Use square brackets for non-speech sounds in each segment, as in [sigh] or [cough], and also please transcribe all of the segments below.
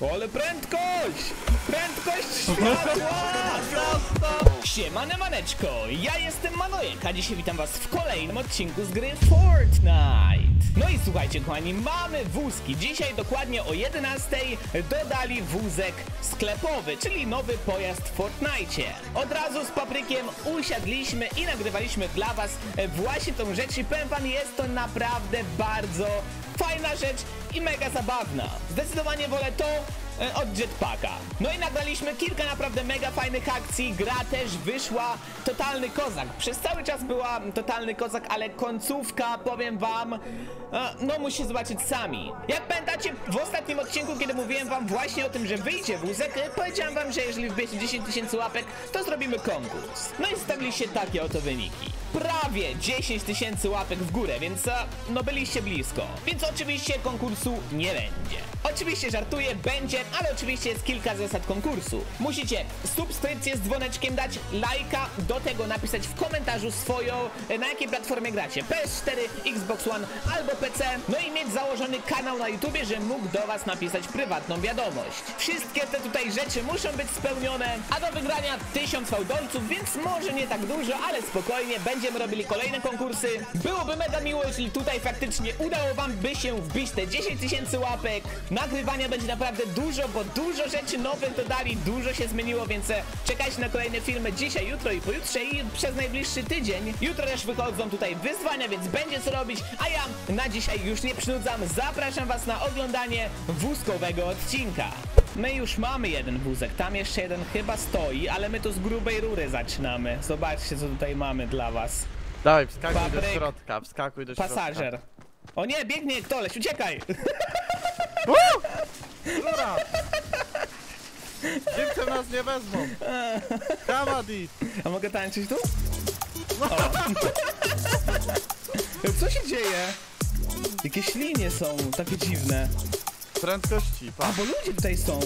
Ale prędkość! Prędkość światła! Siemane maneczko, ja jestem Manojek, a dzisiaj witam was w kolejnym odcinku z gry Fortnite. No i słuchajcie kochani, mamy wózki. Dzisiaj dokładnie o 11 dodali wózek sklepowy, czyli nowy pojazd w Fortnite. Od razu z paprykiem usiadliśmy i nagrywaliśmy dla was właśnie tą rzecz i powiem wam, jest to naprawdę bardzo fajna rzecz i mega zabawna. Zdecydowanie wolę to od jetpacka. No i nagraliśmy kilka naprawdę mega fajnych akcji. Gra też wyszła totalny kozak. Przez cały czas była totalny kozak, ale końcówka, powiem wam, e, no musicie zobaczyć sami. Jak pamiętacie, w ostatnim odcinku, kiedy mówiłem wam właśnie o tym, że wyjdzie wózek, e, powiedziałem wam, że jeżeli wbijecie 10 tysięcy łapek, to zrobimy konkurs. No i stawiliście takie oto wyniki. Prawie 10 tysięcy łapek w górę, więc e, no byliście blisko. Więc oczywiście konkursu nie będzie. Oczywiście żartuję, będzie, ale oczywiście jest kilka zasad konkursu. Musicie subskrypcję z dzwoneczkiem dać, lajka, do tego napisać w komentarzu swoją, e, na jakiej platformie gracie. PS4, Xbox One albo PC. No i mieć założony kanał na YouTubie, że mógł do was napisać prywatną wiadomość. Wszystkie te tutaj rzeczy muszą być spełnione, a do wygrania 1000 fałdolców, więc może nie tak dużo, ale spokojnie, będziemy robili kolejne konkursy. Byłoby mega miło, jeśli tutaj faktycznie udało wam by się wbić te 10 tysięcy łapek. Nagrywania będzie naprawdę dużo, bo dużo rzeczy nowych dodali, dużo się zmieniło, więc e, czekajcie na kolejne filmy dzisiaj, jutro i pojutrze i przez najbliższy tydzień. Jutro też wychodzą tutaj wyzwania, więc będzie co robić, a ja na dzisiaj już nie przynudzam. Zapraszam was na oglądanie wózkowego odcinka. My już mamy jeden wózek, tam jeszcze jeden chyba stoi, ale my tu z grubej rury zaczynamy. Zobaczcie, co tutaj mamy dla was. Dawaj, wskakuj do Papryk. środka, wskakuj do środka. Pasażer. O nie, biegnie ktoś, uciekaj! [laughs] Rura! Dziewczę nas nie wezmą. Kamadi! A mogę tańczyć tu? O. Co się dzieje? Jakieś linie są takie dziwne. Prędkości, A, pa. bo ludzie tutaj są.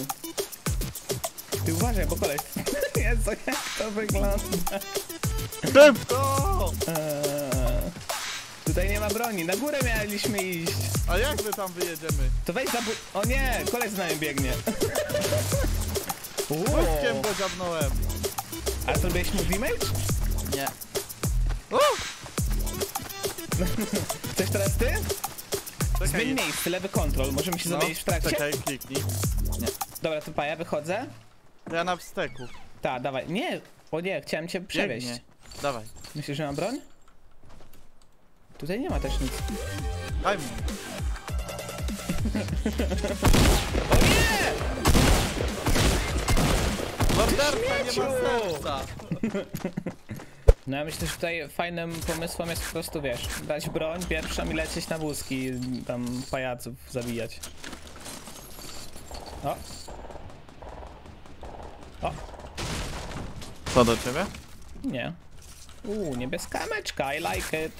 Ty uważaj, bo koleś. [laughs] Jezu, jak to wygląda. Szybko! Eee, tutaj nie ma broni, na górę mieliśmy iść. A jak my tam wyjedziemy? To weź za... O nie, koleś z nami biegnie. [laughs] Dziabnąłem. A zrobiłeś mu damage? Nie. O! [laughs] Chcesz teraz ty? Czekaj. Zmień miejsce, lewy kontrol, możemy się No, zamienić w trakcie? Czekaj, kliknij. Dobra, to pa, ja wychodzę. Ja na wsteku. Ta, dawaj. Nie, o nie, chciałem cię przewieźć. Biegnie. Dawaj, Myślisz, że mam broń? Tutaj nie ma też nic. daj mi. O nie! Morderca nie ma serca. No ja myślę, że tutaj fajnym pomysłem jest po prostu, wiesz, brać broń pierwszą i lecieć na wózki i tam pajaców zabijać. O! O! Co do ciebie? Nie. Uuu, niebieska meczka, I like it.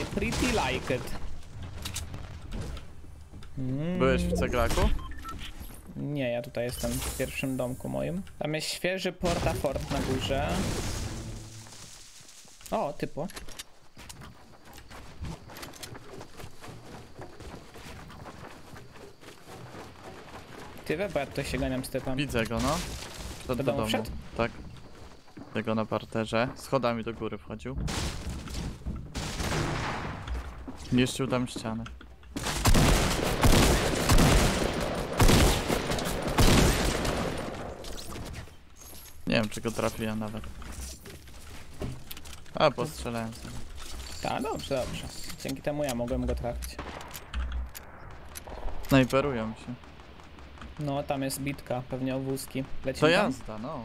I pretty like it. Mm. Byłeś w ceglaku? Nie, ja tutaj jestem w pierwszym domku moim. Tam jest świeży portafort na górze. O, typo. Ty we, bo ja tutaj się ganiam z typem. Widzę go, no. Do do domu domu. Tak. Tego na parterze. Schodami do góry wchodził. Niszczył tam ścianę. Nie wiem, czy go trafiłem nawet. A, postrzelałem sobie. Tak, dobrze, dobrze. Dzięki temu ja mogłem go trafić. Snajperują się. No, tam jest bitka, pewnie o wózki. To Lecimy tam? jazda, no.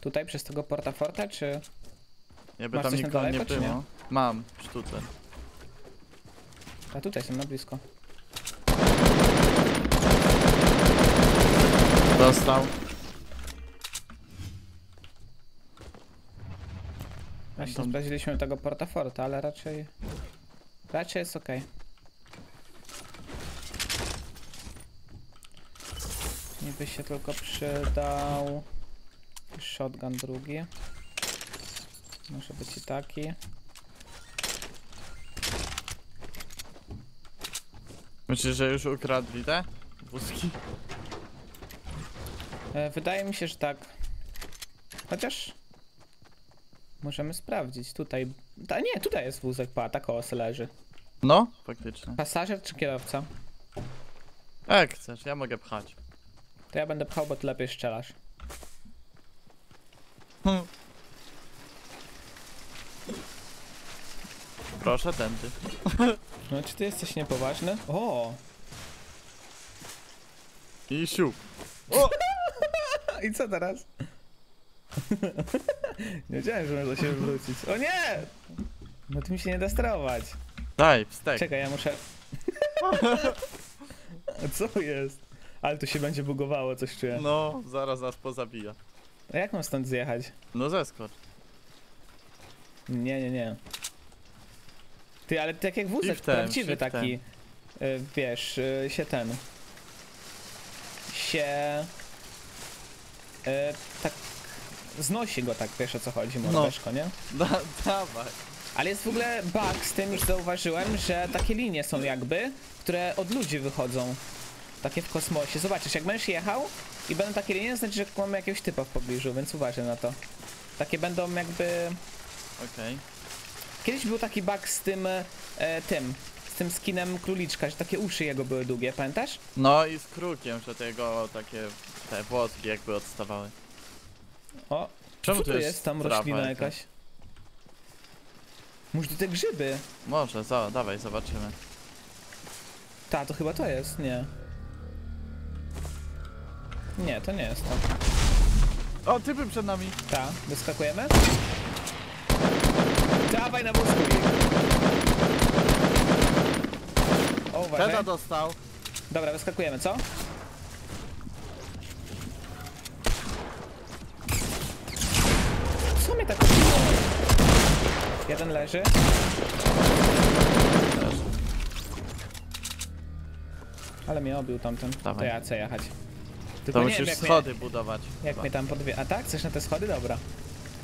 Tutaj przez tego portaforta, czy... Nie by Masz tam coś na nikogo nie daleko, czy nie? było. Mam sztucer. A tutaj są na blisko. Dostał. Właśnie sprawdziliśmy tego portaforta, ale raczej... Raczej jest okej. Niby się tylko przydał... Shotgun drugi. Może być i taki. Myślisz, że już ukradli te wózki? E, wydaje mi się, że tak. Chociaż... Możemy sprawdzić. Tutaj... Ta, nie, tutaj jest wózek, pa, tak o leży. No, faktycznie. Pasażer czy kierowca? Jak chcesz, ja mogę pchać. To ja będę pchał, bo ty lepiej strzelasz. Hmm. Proszę, tędy. [laughs] No, czy ty jesteś niepoważny? O! I siup. [laughs] I co teraz? [laughs] nie wiedziałem, że można się wrócić. O nie! No tu mi się nie da sterować. Daj, wstek. Czekaj, ja muszę... Co jest? Ale tu się będzie bugowało, coś czuję. No, zaraz nas pozabija. A jak mam stąd zjechać? No zeskocz. Nie, nie, nie. Ty, ale tak jak wózek Shiftem, prawdziwy shiftem. taki, y, wiesz, y, się ten, się, y, tak, znosi go tak, wiesz o co chodzi, mordeczko, nie? Da, dawaj. Ale jest w ogóle bug z tym, już zauważyłem, że takie linie są jakby, które od ludzi wychodzą. Takie w kosmosie. Zobaczysz, jak będziesz jechał i będą takie linie, znaczy, że mamy jakiegoś typa w pobliżu, więc uważaj na to. Takie będą jakby... Okej. Kiedyś był taki bug z tym, e, tym, z tym skinem króliczka, że takie uszy jego były długie, pamiętasz? No i z krukiem, że tego takie te włoski jakby odstawały. O, Czemu co tu jest tam trawa roślina jakaś? jakaś? Może to te grzyby? Może, za, dawaj, zobaczymy. Ta, to chyba to jest, nie. Nie, to nie jest to. O, typy przed nami. Ta, wyskakujemy? Dawaj na wózku ich. O, uważaj. Peda dostał. Dobra, wyskakujemy, co? Co mnie tak odbiło? Jeden leży. Ale mnie obił tamten. To Dawaj. ja chcę jechać. To Tylko nie wiem, musisz mnie, schody budować. jak chyba. mnie tam podwie... A tak? Chcesz na te schody? Dobra.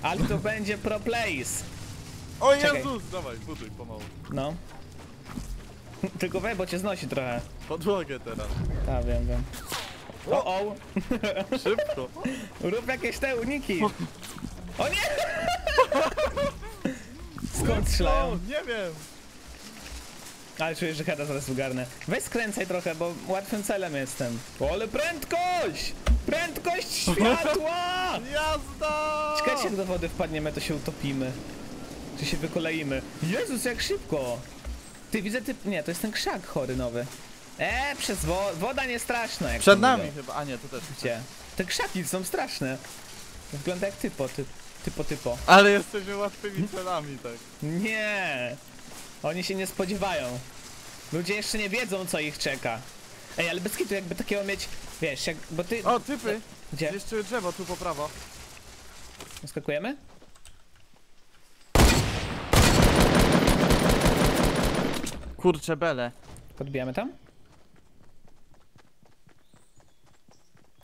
Ale to będzie pro place. O Czekaj. Jezus! Dawaj, buduj pomału. No. [laughs] Tylko we, bo cię znosi trochę. Podłogę teraz. Tak, wiem, wiem. O, o! [laughs] Szybko. Rób jakieś te uniki! O nie! [laughs] Skąd strzelają? nie wiem. Ale czuję, że heada zaraz ugarnę. Weź skręcaj trochę, bo łatwym celem jestem. O, ale prędkość! Prędkość światła! Jazda! Czekajcie, jak do wody wpadniemy, to się utopimy. Czy się wykoleimy. Jezus, jak szybko! Ty, widzę typ... Nie, to jest ten krzak chory nowy. Eee, przez wo... woda nie straszna, jak Przed nami mówią. chyba, a nie, to też. Gdzie? Te krzaki są straszne. Wygląda jak typo, ty, typo, typo. Ale jesteśmy łatwymi celami, tak. Nie! Oni się nie spodziewają. Ludzie jeszcze nie wiedzą, co ich czeka. Ej, ale bez kitu jakby takiego mieć, wiesz, jak, bo ty... O, typy! Gdzie? Jeszcze drzewo tu po prawo. Skakujemy? Kurcze bele. Podbijamy tam?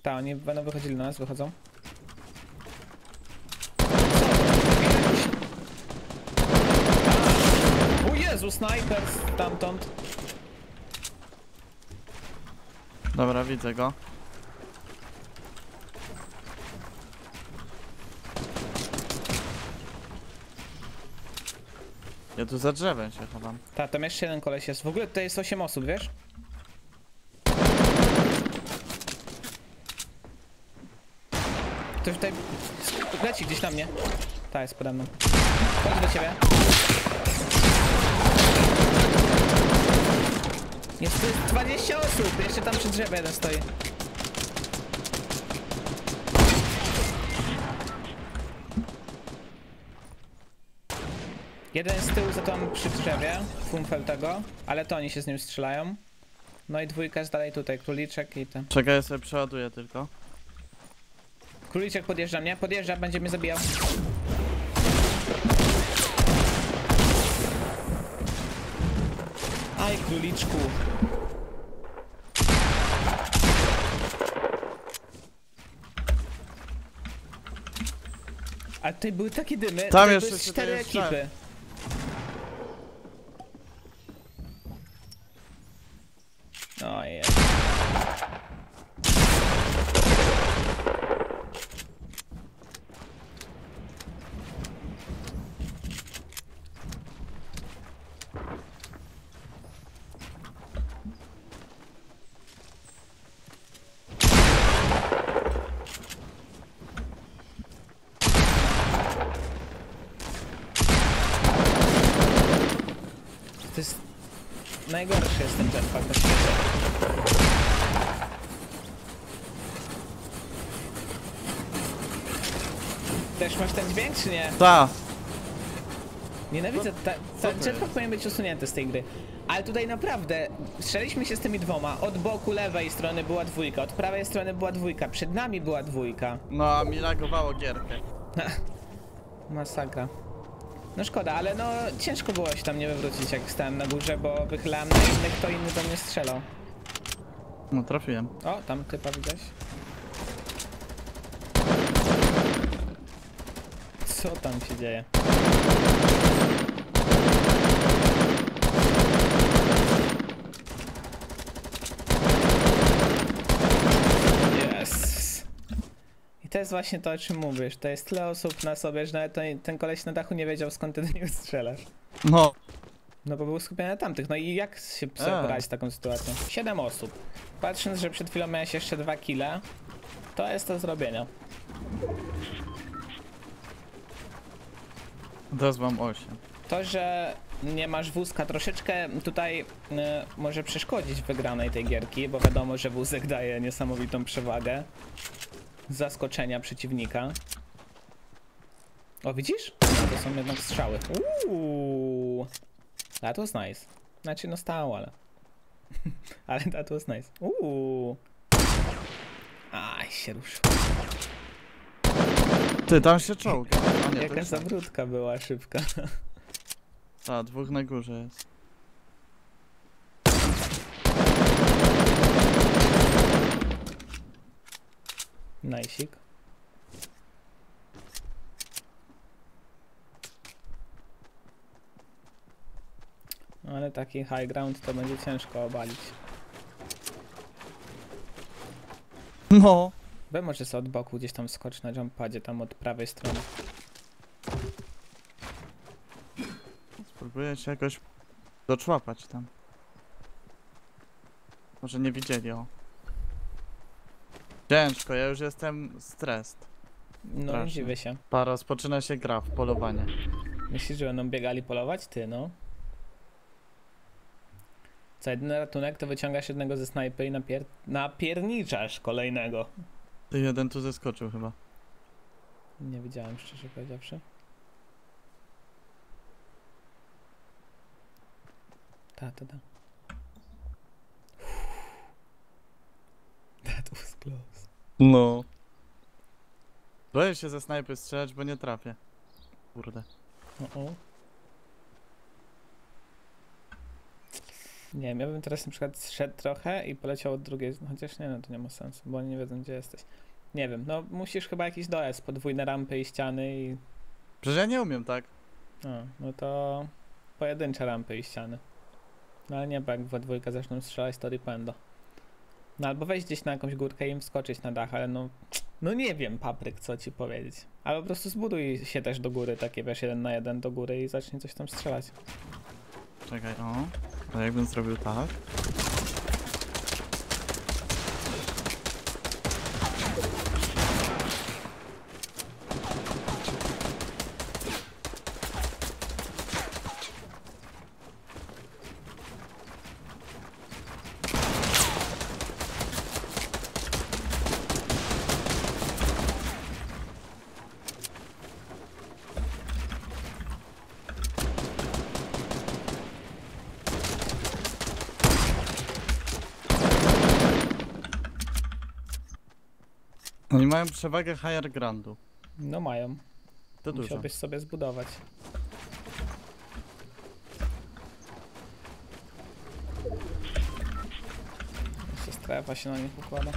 Tak, oni będą wychodzili na nas, wychodzą. O Jezu, snajper stamtąd. Dobra, widzę go. Ja tu za drzewem się chowam. Tak, tam jeszcze jeden koleś jest. W ogóle tutaj jest 8 osób, wiesz? Ktoś tutaj leci gdzieś na mnie. Tak, jest pode mną. Chodź do ciebie. Jest 20 osób, jeszcze tam przy drzewie jeden stoi. Jeden z tyłu za tam przy drzewie, Funfel tego, ale to oni się z nim strzelają. No i dwójka jest dalej tutaj, króliczek i ten. Czekaj, ja sobie przeładuję tylko. Króliczek podjeżdża mnie, podjeżdża, będzie mnie zabijał. Aj, króliczku. A tutaj były takie dymy, Tam jeszcze były cztery ekipy. To jest... Najgorszy jest ten jetpack na świecie. Też masz ten dźwięk, czy nie? Ta! Nienawidzę, ta, ta to jest? jetpack powinien być usunięty z tej gry. Ale tutaj naprawdę, strzeliśmy się z tymi dwoma. Od boku lewej strony była dwójka, od prawej strony była dwójka, przed nami była dwójka. No, a mi lagowało gierkę. [laughs] Masakra. No szkoda, ale no ciężko było się tam nie wywrócić jak stałem na górze, bo wychylałem na inny, kto inny do mnie strzelał. No, trafiłem. O, tam typa widać. Co tam się dzieje? Yes. I to jest właśnie to, o czym mówisz. To jest tyle osób na sobie, że nawet to, ten koleś na dachu nie wiedział skąd ty do niego strzelasz. No. No bo był skupiony na tamtych. No i jak się sobie poradzić z taką sytuacją? Siedem osób. Patrząc, że przed chwilą miałeś jeszcze dwa kile, to jest do zrobienia. Teraz mam 8. To, że nie masz wózka troszeczkę tutaj y, może przeszkodzić wygranej tej gierki, bo wiadomo, że wózek daje niesamowitą przewagę zaskoczenia przeciwnika. O, widzisz? No, to są jednak strzały. Uuu. That was nice. Znaczy, no stało, ale... [laughs] ale that was nice. Uuu. Aj, się ruszył. Ty, tam się to Jaka zawrótka była szybka. A, dwóch na górze jest. Najsik. No, Ale taki high ground to będzie ciężko obalić. No. Wy może sobie od boku gdzieś tam skocz na jump tam od prawej strony. Spróbuję się jakoś doczłapać tam. Może nie widzieli, o. Ciężko, ja już jestem stres. No Strasznie. dziwię się. Pa, rozpoczyna się gra w polowanie. Myślisz, że będą biegali polować? Ty no. Co jedyny ratunek to wyciągasz jednego ze snajpy i napier napierniczasz kolejnego. Ty jeden tu zeskoczył chyba. Nie wiedziałem szczerze powiedziawszy. Ta, ta, ta. Close. No. Boję się ze snajpy strzelać, bo nie trafię. Kurde. O, o. Nie wiem, ja bym teraz na przykład zszedł trochę i poleciał od drugiej, no chociaż nie, no to nie ma sensu, bo oni nie wiedzą gdzie jesteś. Nie wiem, no musisz chyba jakiś dojazd, podwójne rampy i ściany i... Przecież ja nie umiem, tak? No, no to pojedyncze rampy i ściany. No ale nie, bo jak we dwójkę zaczną strzelać, to ripendo. No albo wejść gdzieś na jakąś górkę i im wskoczyć na dach, ale no... No nie wiem, papryk, co ci powiedzieć. Ale po prostu zbuduj się też do góry, takie wiesz, jeden na jeden do góry i zacznij coś tam strzelać. Czekaj, o. A jakbym zrobił tak? Oni mają przewagę higher groundu. No mają. To dużo. Musiałbyś sobie zbudować. Jeszcze strefa się na nich układa.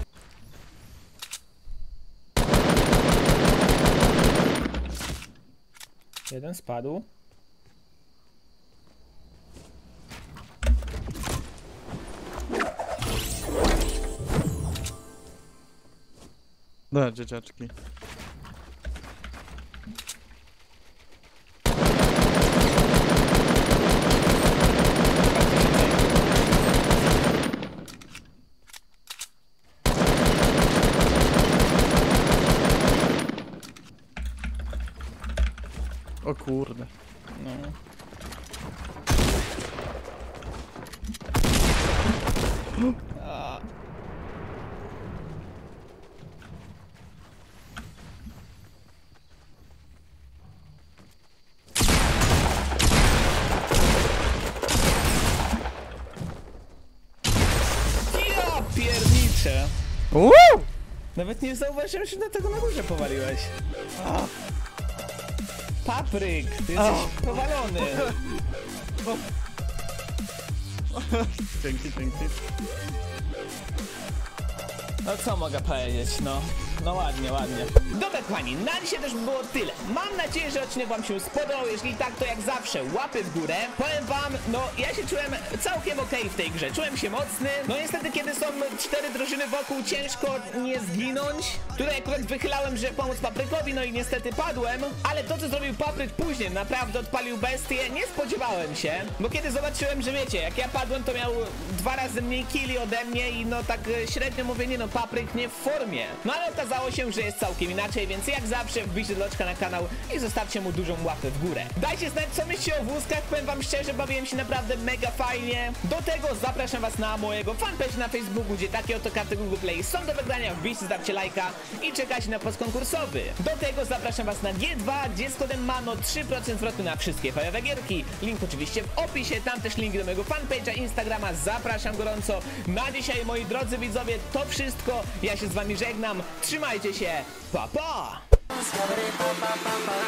Jeden spadł. No, dzieciaczki. O kurde. No. A. Ja pierniczę. Uuu! Nawet nie zauważyłem, że na tego na górze powaliłeś. A. Papryk, ty jesteś powalony. Dzięki, dzięki. No co mogę powiedzieć, no. No ładnie, ładnie. Dobra kochani, na dzisiaj też było tyle. Mam nadzieję, że odcinek wam się spodobał. Jeżeli tak, to jak zawsze łapy w górę. Powiem wam, no ja się czułem całkiem okej w tej grze. Czułem się mocny. No niestety, kiedy są cztery drużyny wokół, ciężko nie zginąć. Tutaj akurat wychylałem, że pomóc Paprykowi, no i niestety padłem. Ale to, co zrobił Papryk później, naprawdę odpalił bestię. Nie spodziewałem się, bo kiedy zobaczyłem, że wiecie, jak ja padłem, to miał dwa razy mniej killi ode mnie i no tak e, średnio mówię, nie no, Papryk nie w formie. No ale okazało się, że jest całkiem inaczej, więc jak zawsze wbijcie loczka na kanał i zostawcie mu dużą łapę w górę. Dajcie znać, co myślicie o wózkach, powiem wam szczerze, bawiłem się naprawdę mega fajnie. Do tego zapraszam was na mojego fanpage na Facebooku, gdzie takie oto karty Google Play są do wygrania, wbijcie, zostawcie lajka i czekajcie na post konkursowy. Do tego zapraszam was na G2, gdzie z kodem MANO 3% zwrotu na wszystkie fajowe gierki. Link oczywiście w opisie, tam też link do mojego fanpage'a, Instagrama, zapraszam gorąco. Na dzisiaj, moi drodzy widzowie, to wszystko. Ja się z wami żegnam, trzymajcie trzymajcie się, pa pa! Ba, ba, ba,